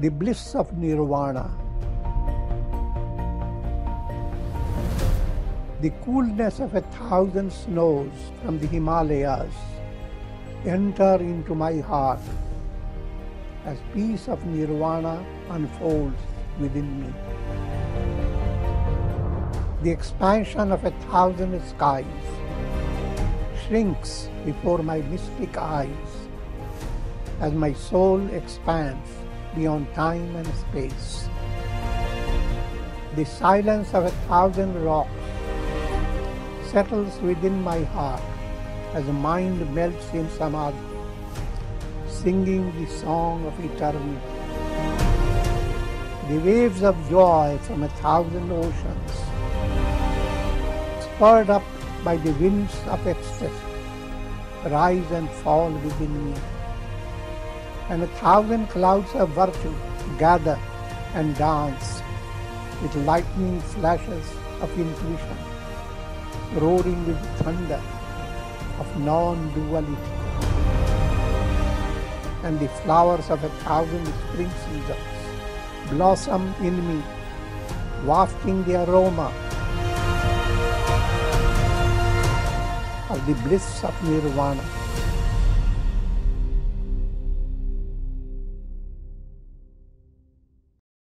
the bliss of nirvana. The coolness of a thousand snows from the Himalayas enter into my heart as peace of nirvana unfolds within me. The expansion of a thousand skies shrinks before my mystic eyes as my soul expands beyond time and space. The silence of a thousand rocks settles within my heart as the mind melts in samadhi, singing the song of eternity. The waves of joy from a thousand oceans, spurred up by the winds of ecstasy, rise and fall within me and a thousand clouds of virtue gather and dance with lightning flashes of intuition, roaring with thunder of non-duality. And the flowers of a thousand spring seasons blossom in me, wafting the aroma of the bliss of nirvana.